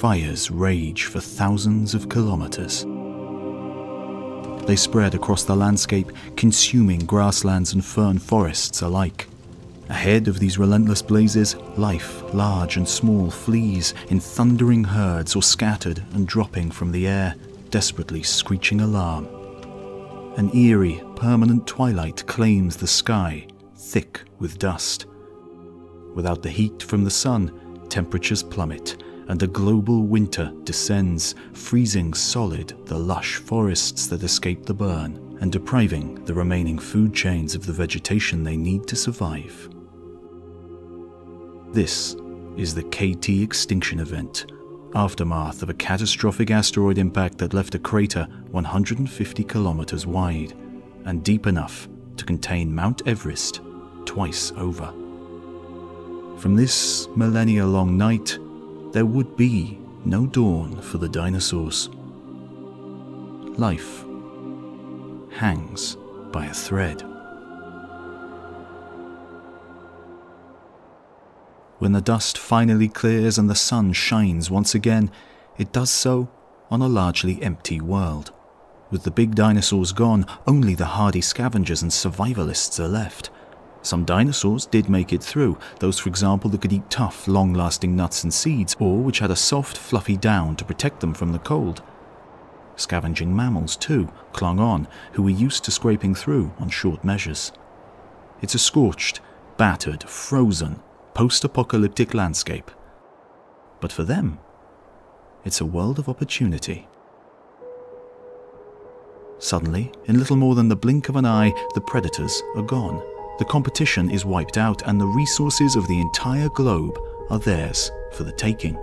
fires rage for thousands of kilometers. They spread across the landscape, consuming grasslands and fern forests alike. Ahead of these relentless blazes, life, large and small, flees in thundering herds or scattered and dropping from the air, desperately screeching alarm. An eerie, permanent twilight claims the sky, thick with dust. Without the heat from the sun, temperatures plummet, and a global winter descends, freezing solid the lush forests that escape the burn, and depriving the remaining food chains of the vegetation they need to survive. This is the KT extinction event, aftermath of a catastrophic asteroid impact that left a crater 150 kilometers wide and deep enough to contain Mount Everest twice over. From this millennia long night, there would be no dawn for the dinosaurs. Life hangs by a thread. When the dust finally clears and the sun shines once again, it does so on a largely empty world. With the big dinosaurs gone, only the hardy scavengers and survivalists are left. Some dinosaurs did make it through, those for example that could eat tough, long-lasting nuts and seeds, or which had a soft, fluffy down to protect them from the cold. Scavenging mammals, too, clung on, who were used to scraping through on short measures. It's a scorched, battered, frozen, post-apocalyptic landscape. But for them, it's a world of opportunity. Suddenly, in little more than the blink of an eye, the predators are gone. The competition is wiped out and the resources of the entire globe are theirs for the taking.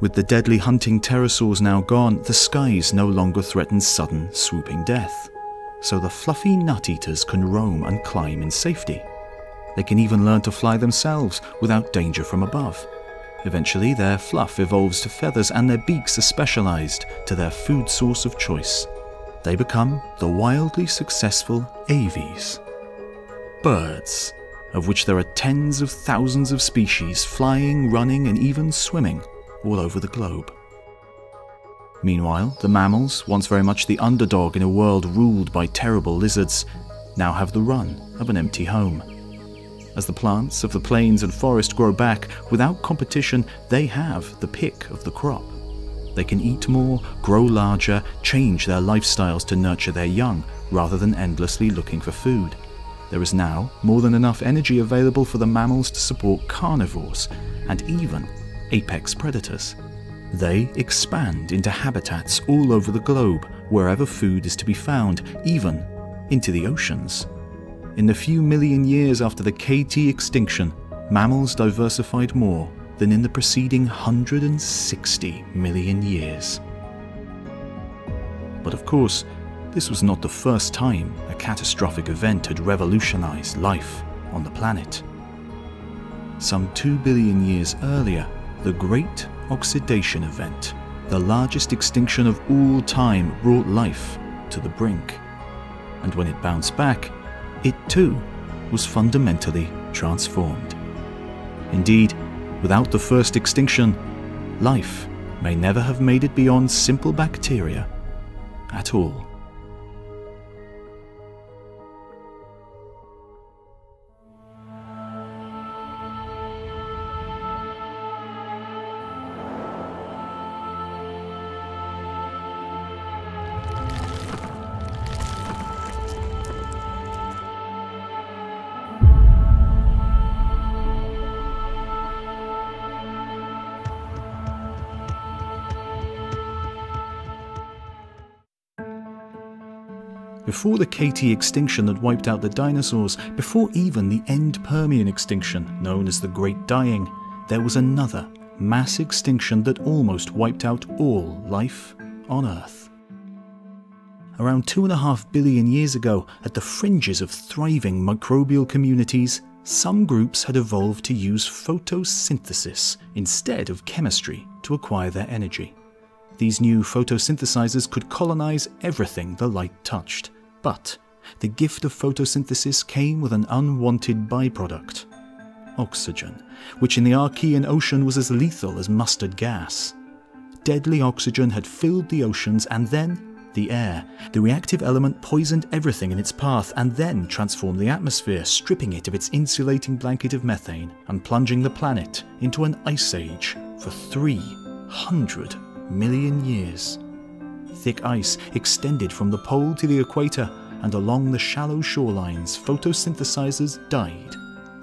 With the deadly hunting pterosaurs now gone, the skies no longer threaten sudden, swooping death. So the fluffy nut eaters can roam and climb in safety. They can even learn to fly themselves without danger from above. Eventually, their fluff evolves to feathers and their beaks are specialized to their food source of choice. They become the wildly successful aves. Birds, of which there are tens of thousands of species flying, running, and even swimming all over the globe. Meanwhile, the mammals, once very much the underdog in a world ruled by terrible lizards, now have the run of an empty home. As the plants of the plains and forest grow back, without competition, they have the pick of the crop. They can eat more, grow larger, change their lifestyles to nurture their young, rather than endlessly looking for food. There is now more than enough energy available for the mammals to support carnivores, and even apex predators. They expand into habitats all over the globe, wherever food is to be found, even into the oceans. In the few million years after the KT extinction, mammals diversified more than in the preceding 160 million years. But of course, this was not the first time a catastrophic event had revolutionized life on the planet. Some 2 billion years earlier, the Great Oxidation Event, the largest extinction of all time, brought life to the brink. And when it bounced back, it too was fundamentally transformed. Indeed, without the first extinction, life may never have made it beyond simple bacteria at all. Before the KT extinction that wiped out the dinosaurs, before even the end Permian extinction, known as the Great Dying, there was another mass extinction that almost wiped out all life on Earth. Around 2.5 billion years ago, at the fringes of thriving microbial communities, some groups had evolved to use photosynthesis instead of chemistry to acquire their energy. These new photosynthesizers could colonize everything the light touched. But the gift of photosynthesis came with an unwanted byproduct oxygen, which in the Archean Ocean was as lethal as mustard gas. deadly oxygen had filled the oceans and then the air. The reactive element poisoned everything in its path and then transformed the atmosphere, stripping it of its insulating blanket of methane and plunging the planet into an ice age for 300 million years. Thick ice extended from the pole to the equator, and along the shallow shorelines, photosynthesizers died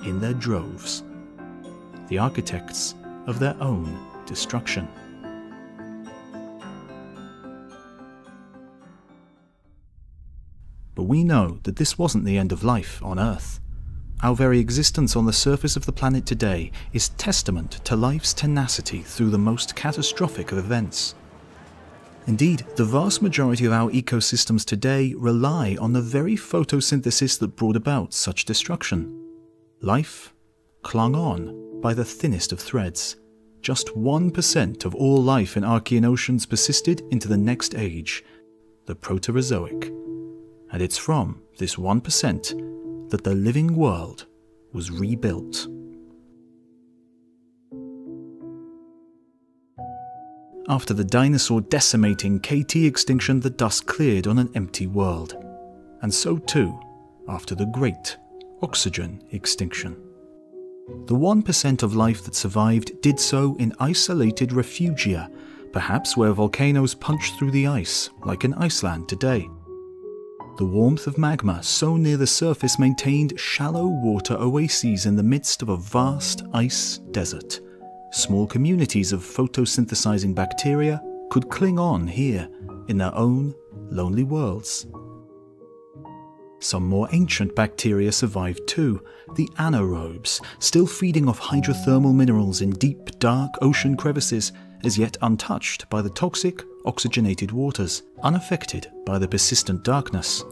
in their droves. The architects of their own destruction. But we know that this wasn't the end of life on Earth. Our very existence on the surface of the planet today is testament to life's tenacity through the most catastrophic of events. Indeed, the vast majority of our ecosystems today rely on the very photosynthesis that brought about such destruction. Life clung on by the thinnest of threads. Just 1% of all life in Archean oceans persisted into the next age, the Proterozoic and it's from this 1% that the living world was rebuilt. After the dinosaur decimating KT extinction, the dust cleared on an empty world. And so too after the great oxygen extinction. The 1% of life that survived did so in isolated refugia, perhaps where volcanoes punched through the ice, like in Iceland today. The warmth of magma so near the surface maintained shallow water oases in the midst of a vast ice desert. Small communities of photosynthesizing bacteria could cling on here in their own lonely worlds. Some more ancient bacteria survived too, the anaerobes, still feeding off hydrothermal minerals in deep, dark ocean crevices, as yet untouched by the toxic, oxygenated waters, unaffected by the persistent darkness.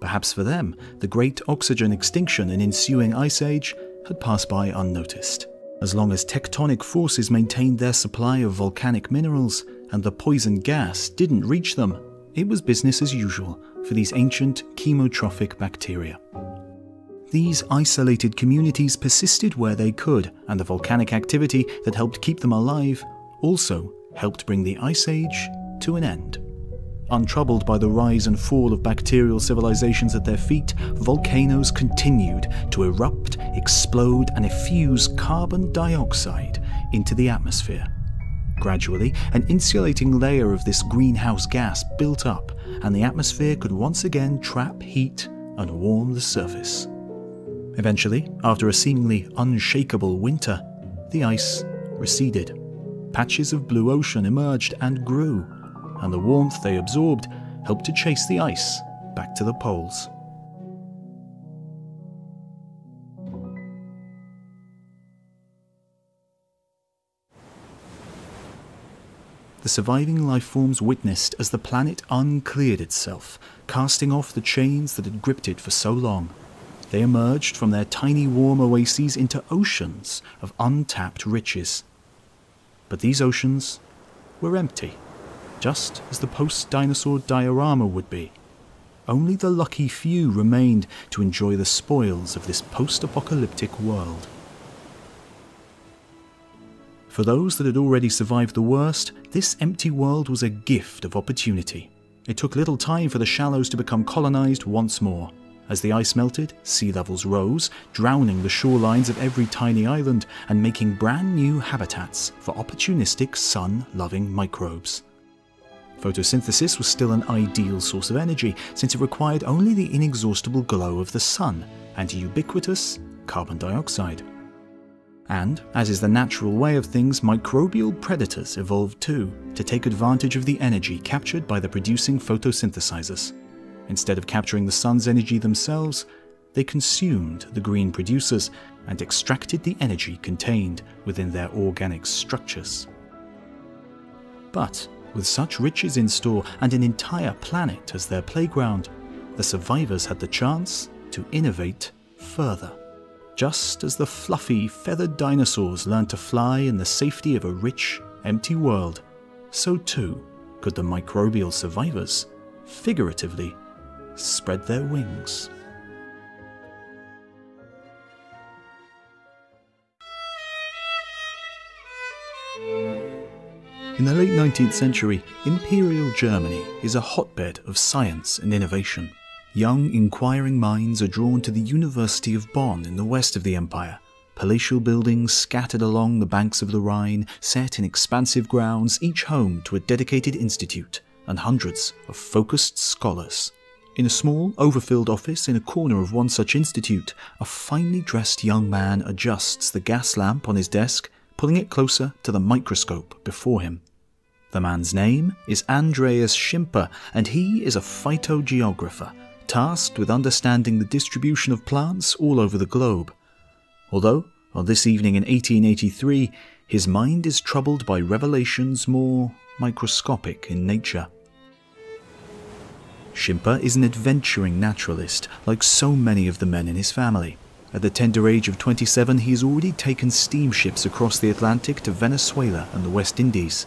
Perhaps for them, the great oxygen extinction and ensuing ice age had passed by unnoticed. As long as tectonic forces maintained their supply of volcanic minerals and the poison gas didn't reach them, it was business as usual for these ancient chemotrophic bacteria. These isolated communities persisted where they could, and the volcanic activity that helped keep them alive also helped bring the Ice Age to an end. Untroubled by the rise and fall of bacterial civilizations at their feet, volcanoes continued to erupt, explode, and effuse carbon dioxide into the atmosphere. Gradually, an insulating layer of this greenhouse gas built up, and the atmosphere could once again trap heat and warm the surface. Eventually, after a seemingly unshakable winter, the ice receded. Patches of blue ocean emerged and grew, and the warmth they absorbed helped to chase the ice back to the poles. The surviving life forms witnessed as the planet uncleared itself, casting off the chains that had gripped it for so long. They emerged from their tiny warm oases into oceans of untapped riches. But these oceans were empty just as the post dinosaur diorama would be. Only the lucky few remained to enjoy the spoils of this post apocalyptic world. For those that had already survived the worst, this empty world was a gift of opportunity. It took little time for the shallows to become colonized once more. As the ice melted, sea levels rose, drowning the shorelines of every tiny island and making brand new habitats for opportunistic sun loving microbes. Photosynthesis was still an ideal source of energy since it required only the inexhaustible glow of the sun and ubiquitous carbon dioxide. And, as is the natural way of things, microbial predators evolved too, to take advantage of the energy captured by the producing photosynthesizers. Instead of capturing the sun's energy themselves, they consumed the green producers and extracted the energy contained within their organic structures. But with such riches in store and an entire planet as their playground, the survivors had the chance to innovate further. Just as the fluffy, feathered dinosaurs learned to fly in the safety of a rich, empty world, so too could the microbial survivors, figuratively, spread their wings. In the late 19th century, Imperial Germany is a hotbed of science and innovation. Young, inquiring minds are drawn to the University of Bonn in the west of the empire. Palatial buildings scattered along the banks of the Rhine, set in expansive grounds, each home to a dedicated institute, and hundreds of focused scholars. In a small, overfilled office in a corner of one such institute, a finely dressed young man adjusts the gas lamp on his desk, pulling it closer to the microscope before him. The man's name is Andreas Schimper, and he is a phytogeographer tasked with understanding the distribution of plants all over the globe. Although, on this evening in 1883, his mind is troubled by revelations more microscopic in nature. Schimper is an adventuring naturalist, like so many of the men in his family. At the tender age of 27, he has already taken steamships across the Atlantic to Venezuela and the West Indies.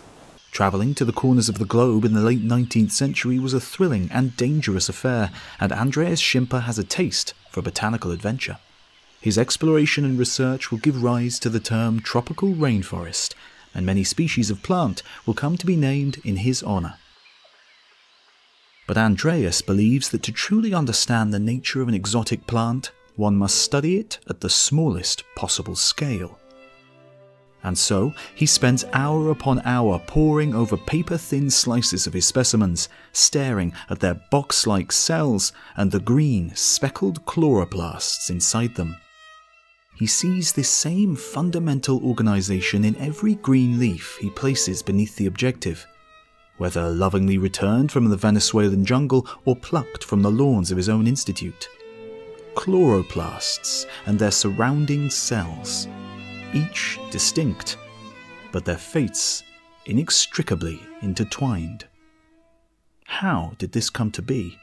Travelling to the corners of the globe in the late 19th century was a thrilling and dangerous affair, and Andreas Schimper has a taste for botanical adventure. His exploration and research will give rise to the term tropical rainforest, and many species of plant will come to be named in his honour. But Andreas believes that to truly understand the nature of an exotic plant, one must study it at the smallest possible scale. And so he spends hour upon hour poring over paper thin slices of his specimens, staring at their box like cells and the green, speckled chloroplasts inside them. He sees this same fundamental organization in every green leaf he places beneath the objective, whether lovingly returned from the Venezuelan jungle or plucked from the lawns of his own institute. Chloroplasts and their surrounding cells each distinct, but their fates inextricably intertwined. How did this come to be?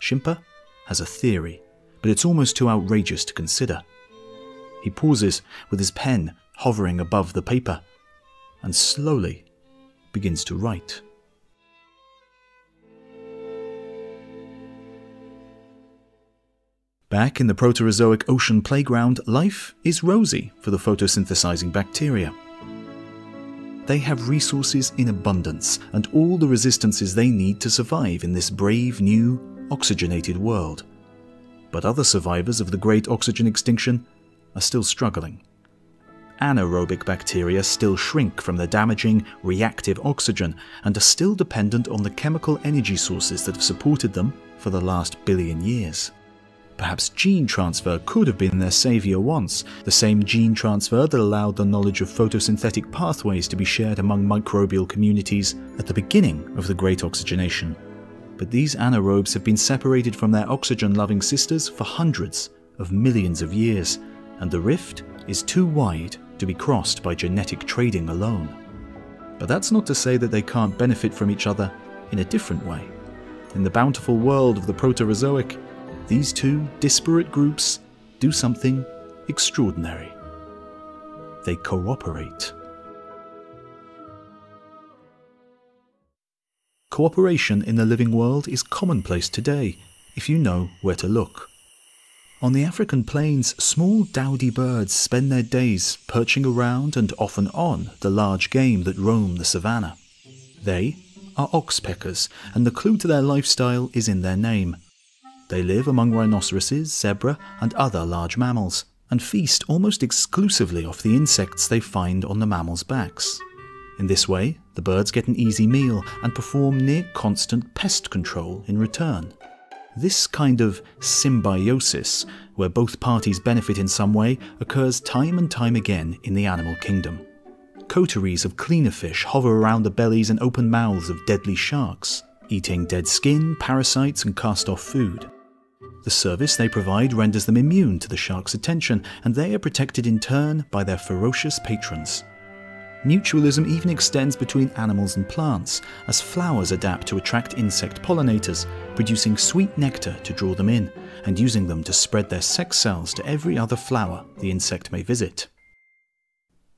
Schimper has a theory, but it's almost too outrageous to consider. He pauses with his pen hovering above the paper and slowly begins to write. Back in the Proterozoic ocean playground, life is rosy for the photosynthesizing bacteria. They have resources in abundance and all the resistances they need to survive in this brave new oxygenated world. But other survivors of the great oxygen extinction are still struggling. Anaerobic bacteria still shrink from the damaging, reactive oxygen and are still dependent on the chemical energy sources that have supported them for the last billion years. Perhaps gene transfer could have been their saviour once, the same gene transfer that allowed the knowledge of photosynthetic pathways to be shared among microbial communities at the beginning of the Great Oxygenation. But these anaerobes have been separated from their oxygen loving sisters for hundreds of millions of years, and the rift is too wide to be crossed by genetic trading alone. But that's not to say that they can't benefit from each other in a different way. In the bountiful world of the Proterozoic, these two disparate groups do something extraordinary. They cooperate. Cooperation in the living world is commonplace today, if you know where to look. On the African plains, small dowdy birds spend their days perching around and often on the large game that roam the savannah. They are oxpeckers, and the clue to their lifestyle is in their name. They live among rhinoceroses, zebra, and other large mammals, and feast almost exclusively off the insects they find on the mammals' backs. In this way, the birds get an easy meal and perform near constant pest control in return. This kind of symbiosis, where both parties benefit in some way, occurs time and time again in the animal kingdom. Coteries of cleaner fish hover around the bellies and open mouths of deadly sharks, eating dead skin, parasites, and cast off food. The service they provide renders them immune to the shark's attention, and they are protected in turn by their ferocious patrons. Mutualism even extends between animals and plants, as flowers adapt to attract insect pollinators, producing sweet nectar to draw them in, and using them to spread their sex cells to every other flower the insect may visit.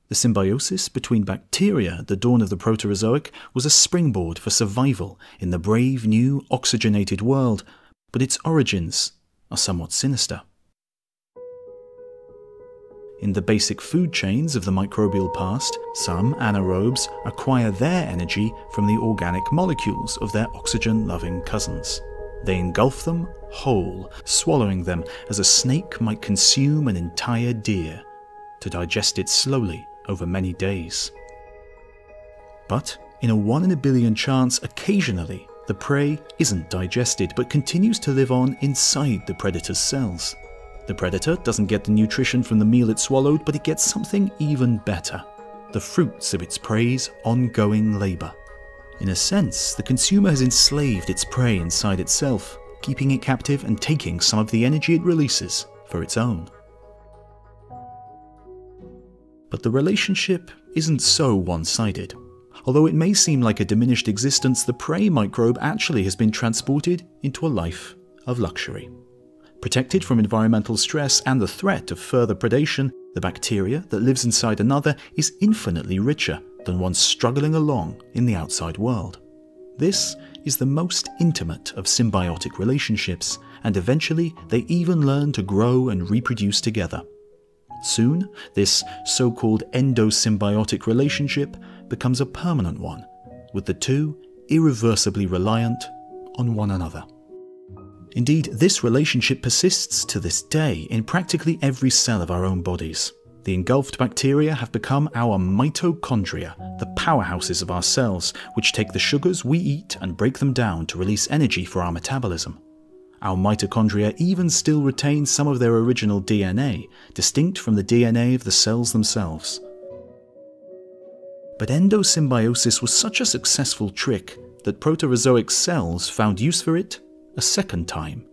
The symbiosis between bacteria at the dawn of the Proterozoic was a springboard for survival in the brave new oxygenated world, but its origins are somewhat sinister. In the basic food chains of the microbial past, some anaerobes acquire their energy from the organic molecules of their oxygen loving cousins. They engulf them whole, swallowing them as a snake might consume an entire deer, to digest it slowly over many days. But in a one in a billion chance, occasionally the prey isn't digested but continues to live on inside the predator's cells. The predator doesn't get the nutrition from the meal it swallowed, but it gets something even better the fruits of its prey's ongoing labour. In a sense, the consumer has enslaved its prey inside itself, keeping it captive and taking some of the energy it releases for its own. But the relationship isn't so one sided. Although it may seem like a diminished existence, the prey microbe actually has been transported into a life of luxury. Protected from environmental stress and the threat of further predation, the bacteria that lives inside another is infinitely richer than one struggling along in the outside world. This is the most intimate of symbiotic relationships, and eventually they even learn to grow and reproduce together. Soon, this so called endosymbiotic relationship becomes a permanent one, with the two irreversibly reliant on one another. Indeed, this relationship persists to this day in practically every cell of our own bodies. The engulfed bacteria have become our mitochondria, the powerhouses of our cells, which take the sugars we eat and break them down to release energy for our metabolism. Our mitochondria even still retain some of their original DNA, distinct from the DNA of the cells themselves. But endosymbiosis was such a successful trick that Proterozoic cells found use for it a second time.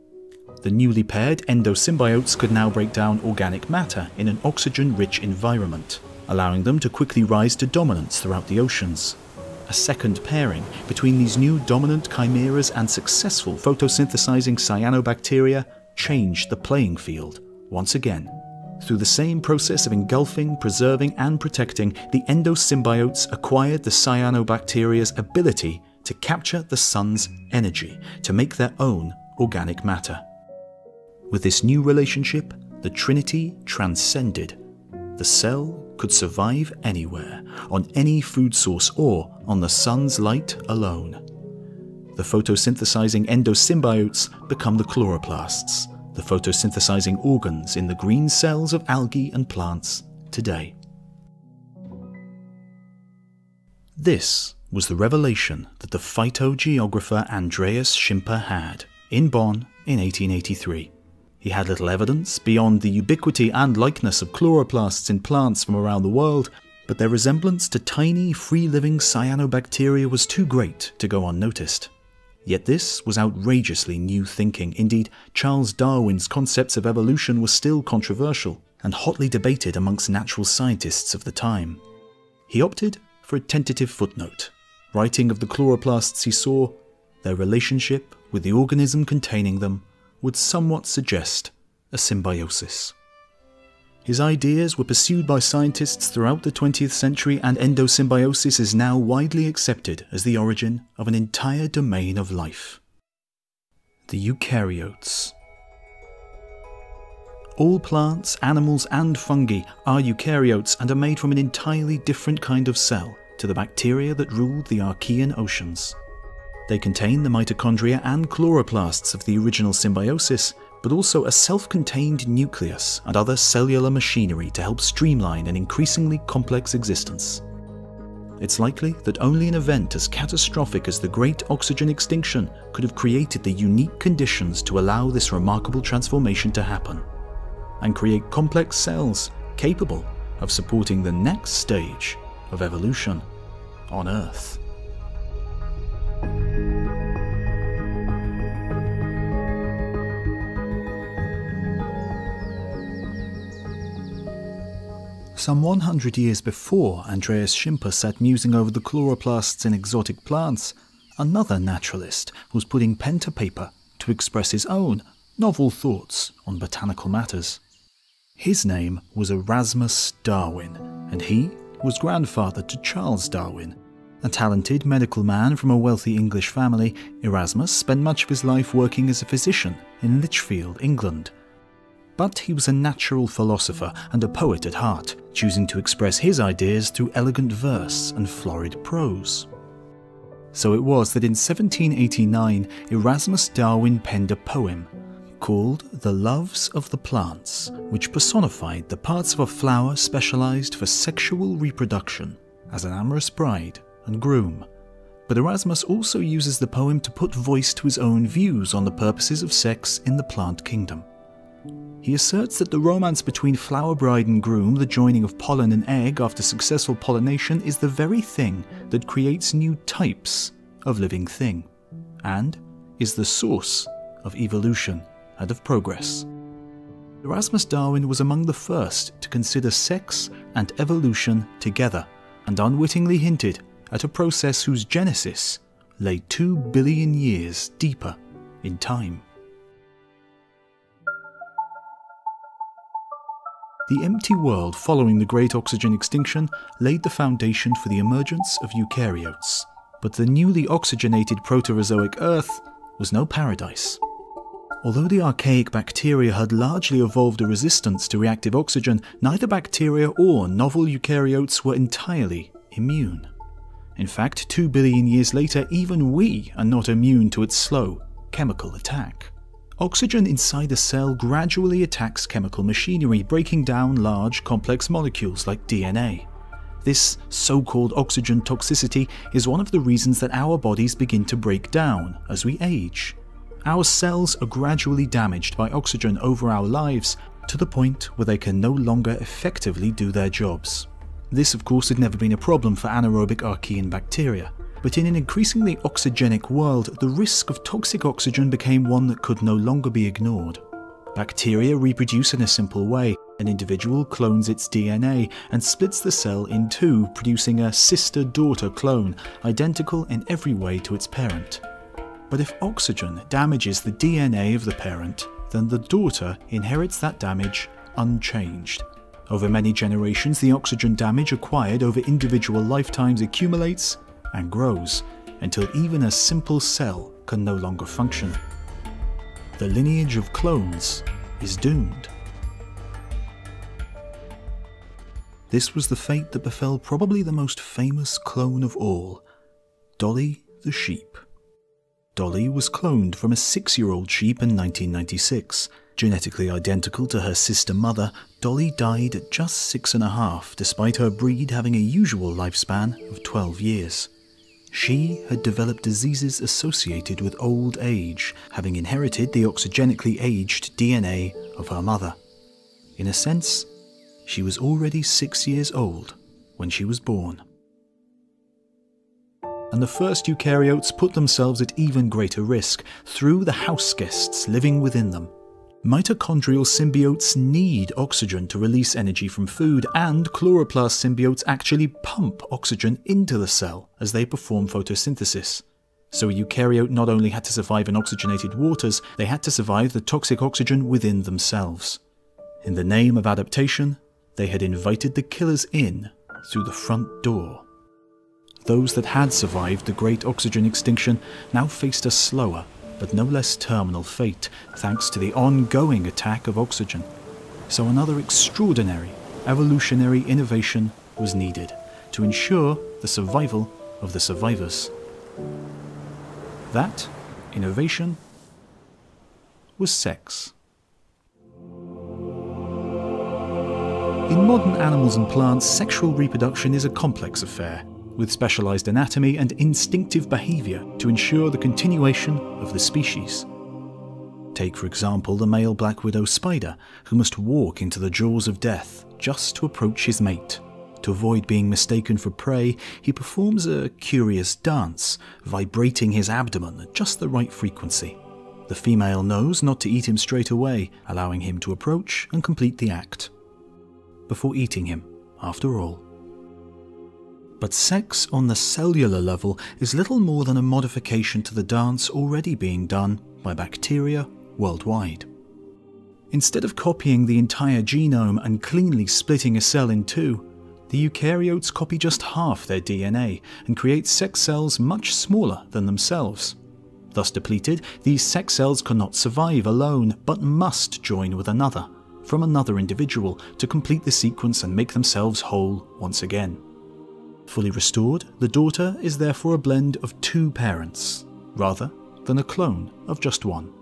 The newly paired endosymbiotes could now break down organic matter in an oxygen rich environment, allowing them to quickly rise to dominance throughout the oceans. A second pairing between these new dominant chimeras and successful photosynthesizing cyanobacteria changed the playing field once again. Through the same process of engulfing, preserving, and protecting, the endosymbiotes acquired the cyanobacteria's ability to capture the sun's energy to make their own organic matter. With this new relationship, the Trinity transcended. The cell could survive anywhere, on any food source or on the sun's light alone. The photosynthesizing endosymbiotes become the chloroplasts, the photosynthesizing organs in the green cells of algae and plants today. This was the revelation that the phytogeographer Andreas Schimper had in Bonn in 1883. He had little evidence beyond the ubiquity and likeness of chloroplasts in plants from around the world, but their resemblance to tiny, free living cyanobacteria was too great to go unnoticed. Yet this was outrageously new thinking. Indeed, Charles Darwin's concepts of evolution were still controversial and hotly debated amongst natural scientists of the time. He opted for a tentative footnote writing of the chloroplasts he saw, their relationship with the organism containing them would somewhat suggest a symbiosis. His ideas were pursued by scientists throughout the 20th century, and endosymbiosis is now widely accepted as the origin of an entire domain of life. The eukaryotes. All plants, animals, and fungi are eukaryotes and are made from an entirely different kind of cell to the bacteria that ruled the Archean oceans. They contain the mitochondria and chloroplasts of the original symbiosis, but also a self contained nucleus and other cellular machinery to help streamline an increasingly complex existence. It's likely that only an event as catastrophic as the Great Oxygen Extinction could have created the unique conditions to allow this remarkable transformation to happen, and create complex cells capable of supporting the next stage of evolution on Earth. Some 100 years before Andreas Schimper sat musing over the chloroplasts in exotic plants, another naturalist was putting pen to paper to express his own novel thoughts on botanical matters. His name was Erasmus Darwin, and he was grandfather to Charles Darwin. A talented medical man from a wealthy English family, Erasmus spent much of his life working as a physician in Lichfield, England. But he was a natural philosopher and a poet at heart, choosing to express his ideas through elegant verse and florid prose. So it was that in 1789 Erasmus Darwin penned a poem called The Loves of the Plants, which personified the parts of a flower specialized for sexual reproduction as an amorous bride and groom. But Erasmus also uses the poem to put voice to his own views on the purposes of sex in the plant kingdom. He asserts that the romance between flower bride and groom, the joining of pollen and egg after successful pollination, is the very thing that creates new types of living thing, and is the source of evolution and of progress. Erasmus Darwin was among the first to consider sex and evolution together, and unwittingly hinted at a process whose genesis lay two billion years deeper in time. The empty world following the great oxygen extinction laid the foundation for the emergence of eukaryotes. But the newly oxygenated Proterozoic Earth was no paradise. Although the archaic bacteria had largely evolved a resistance to reactive oxygen, neither bacteria or novel eukaryotes were entirely immune. In fact, two billion years later, even we are not immune to its slow chemical attack. Oxygen inside a cell gradually attacks chemical machinery, breaking down large, complex molecules like DNA. This so called oxygen toxicity is one of the reasons that our bodies begin to break down as we age. Our cells are gradually damaged by oxygen over our lives to the point where they can no longer effectively do their jobs. This, of course, had never been a problem for anaerobic archaean bacteria but in an increasingly oxygenic world, the risk of toxic oxygen became one that could no longer be ignored. Bacteria reproduce in a simple way. An individual clones its DNA and splits the cell in two, producing a sister daughter clone, identical in every way to its parent. But if oxygen damages the DNA of the parent, then the daughter inherits that damage unchanged. Over many generations, the oxygen damage acquired over individual lifetimes accumulates and grows until even a simple cell can no longer function. The lineage of clones is doomed. This was the fate that befell probably the most famous clone of all, Dolly the sheep. Dolly was cloned from a six year old sheep in 1996. Genetically identical to her sister mother, Dolly died at just six and a half, despite her breed having a usual lifespan of 12 years. She had developed diseases associated with old age, having inherited the oxygenically aged DNA of her mother. In a sense, she was already six years old when she was born. And the first eukaryotes put themselves at even greater risk through the house guests living within them Mitochondrial symbiotes need oxygen to release energy from food, and chloroplast symbiotes actually pump oxygen into the cell as they perform photosynthesis. So a eukaryote not only had to survive in oxygenated waters, they had to survive the toxic oxygen within themselves. In the name of adaptation, they had invited the killers in through the front door. Those that had survived the great oxygen extinction now faced a slower but no less terminal fate thanks to the ongoing attack of oxygen. So another extraordinary evolutionary innovation was needed to ensure the survival of the survivors. That innovation was sex. In modern animals and plants, sexual reproduction is a complex affair with specialized anatomy and instinctive behavior to ensure the continuation of the species. Take, for example, the male black widow spider, who must walk into the jaws of death just to approach his mate. To avoid being mistaken for prey, he performs a curious dance, vibrating his abdomen at just the right frequency. The female knows not to eat him straight away, allowing him to approach and complete the act. Before eating him, after all. But sex on the cellular level is little more than a modification to the dance already being done by bacteria worldwide. Instead of copying the entire genome and cleanly splitting a cell in two, the eukaryotes copy just half their DNA and create sex cells much smaller than themselves. Thus depleted, these sex cells cannot survive alone, but must join with another, from another individual to complete the sequence and make themselves whole once again. Fully restored, the daughter is therefore a blend of two parents, rather than a clone of just one.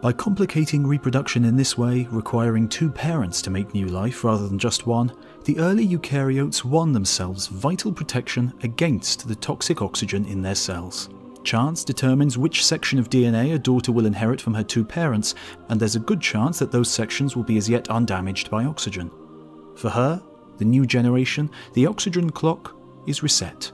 By complicating reproduction in this way, requiring two parents to make new life rather than just one, the early eukaryotes won themselves vital protection against the toxic oxygen in their cells. Chance determines which section of DNA a daughter will inherit from her two parents, and there's a good chance that those sections will be as yet undamaged by oxygen. For her, the new generation, the oxygen clock is reset.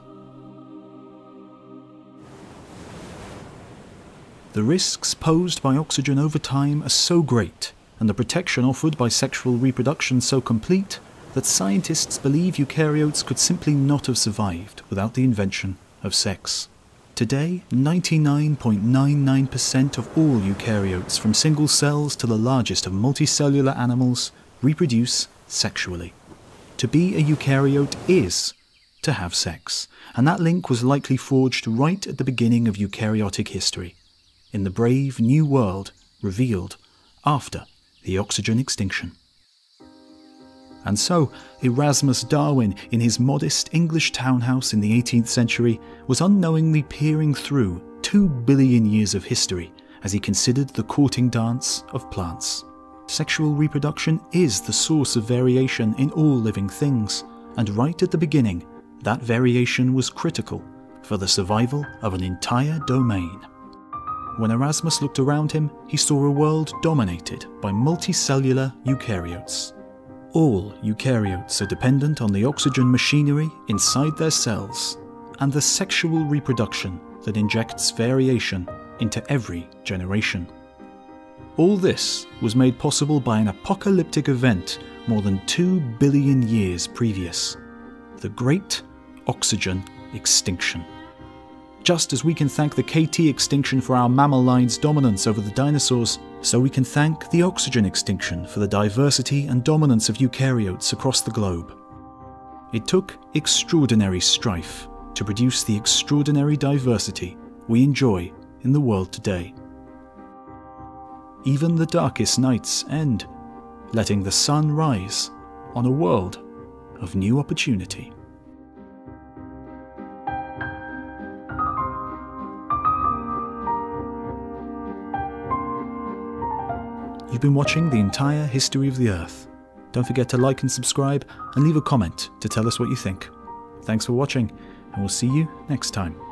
The risks posed by oxygen over time are so great, and the protection offered by sexual reproduction so complete, that scientists believe eukaryotes could simply not have survived without the invention of sex. Today, 99.99% of all eukaryotes, from single cells to the largest of multicellular animals, reproduce sexually. To be a eukaryote is to have sex, and that link was likely forged right at the beginning of eukaryotic history in the brave new world revealed after the oxygen extinction. And so, Erasmus Darwin, in his modest English townhouse in the 18th century, was unknowingly peering through two billion years of history as he considered the courting dance of plants. Sexual reproduction is the source of variation in all living things, and right at the beginning, that variation was critical for the survival of an entire domain. When Erasmus looked around him, he saw a world dominated by multicellular eukaryotes. All eukaryotes are dependent on the oxygen machinery inside their cells and the sexual reproduction that injects variation into every generation. All this was made possible by an apocalyptic event more than 2 billion years previous the Great Oxygen Extinction. Just as we can thank the KT extinction for our mammal line's dominance over the dinosaurs, so we can thank the oxygen extinction for the diversity and dominance of eukaryotes across the globe. It took extraordinary strife to produce the extraordinary diversity we enjoy in the world today. Even the darkest nights end, letting the sun rise on a world of new opportunity. You've been watching the entire history of the Earth. Don't forget to like and subscribe and leave a comment to tell us what you think. Thanks for watching, and we'll see you next time.